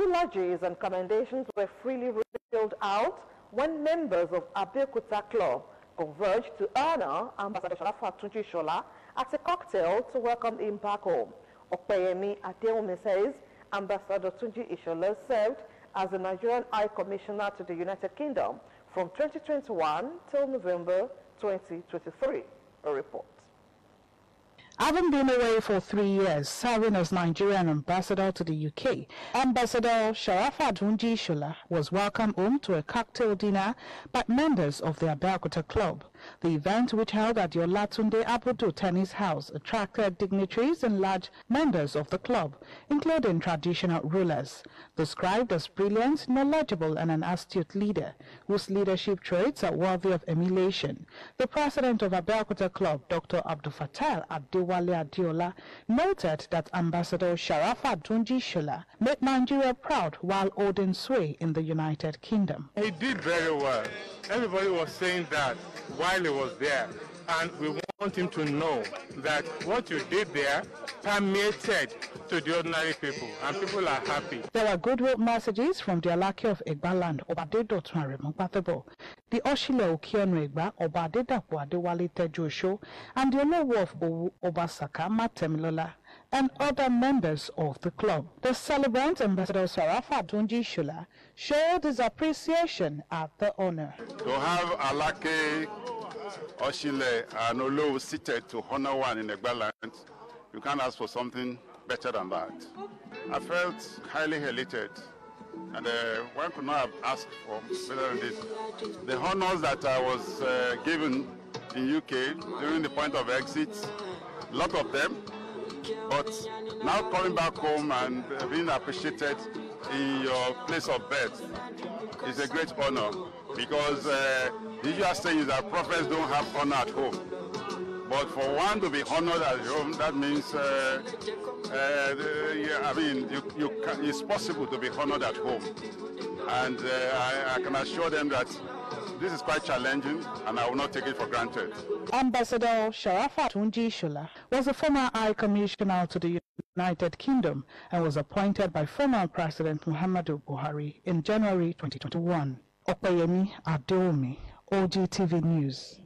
eulogies and commendations were freely reeled out when members of Abeokuta Club converged to honor Ambassador Sharafa Tunji Shola at a cocktail to welcome him back home. Opeyemi Adeomi says Ambassador Tunji Isola served as the Nigerian High Commissioner to the United Kingdom from 2021 till November 2023. A report. Having been away for three years, serving as Nigerian ambassador to the UK, Ambassador Sharafa Tunji Shola was welcomed home to a cocktail dinner by members of the Abeokuta Club. The event, which held at the Olatunde Abudu Tennis House, attracted dignitaries and large members of the club, including traditional rulers. Described as brilliant, knowledgeable, and an astute leader, whose leadership traits are worthy of emulation, the president of Abeokuta Club, Dr. Abdul Fattah Adewale Adiola, noted that Ambassador Sharafa Tunji Shola made Nigeria proud while holding sway in the United Kingdom. He did very well. Everybody was saying that while he was there. And we want him to know that what you did there permeated to the ordinary people, and people are happy. There were goodwill messages from the Alake of Egbaland, Obadedotun Aremogbatebo, the Oshile Okionu Egba, Obadedapo Adewale Tejo and the Olowo of Owu, Obasaka Matemilola and other members of the club. The celebrant, Ambassador Sarafa Dunji Shula, showed his appreciation at the honor. To have Alake, Oshile, and Olo seated to honor one in Egbaland, you can't ask for something better than that. I felt highly elated, and uh, one could not have asked for better than this. The honors that I was uh, given in UK during the point of exit, a lot of them, but now coming back home and being appreciated in your place of birth is a great honor because uh, the usual saying is that prophets don't have honor at home. But for one to be honored at home, that means, uh, uh, yeah, I mean, you, you can, it's possible to be honored at home. And uh, I, I can assure them that this is quite challenging and I will not take it for granted. Ambassador Sharafa Tunji was a former High Commissioner to the United Kingdom and was appointed by former President Muhammadu Buhari in January 2021. Opeyemi Adeomi, OGTV News.